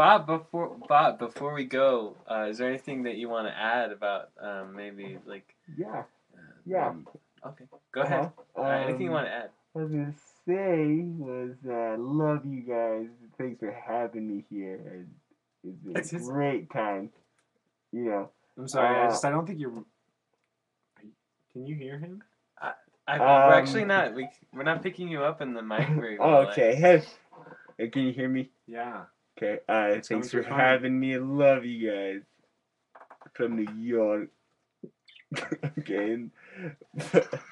Bob, before Bob, before we go, uh, is there anything that you want to add about um, maybe like? Yeah. Uh, Yeah. um, okay, go ahead. Uh-huh. Uh, anything you Um, want to add? I was gonna say was uh, I love you guys. Thanks for having me here. It's, been It's- a great time. You know. I'm sorry. I Uh, just I don't think you're. Can you hear him? I, we're actually um, not. We we're not picking you up in the mic very Oh, well. okay. Hey, hey, can you hear me? Yeah. Okay. Uh, thanks for having me. I love you guys. From New York. okay.